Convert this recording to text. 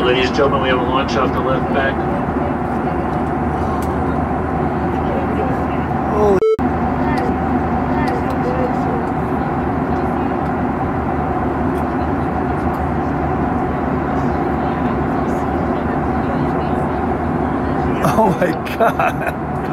Ladies and gentlemen, we have a launch off the left back. Holy oh. oh my god.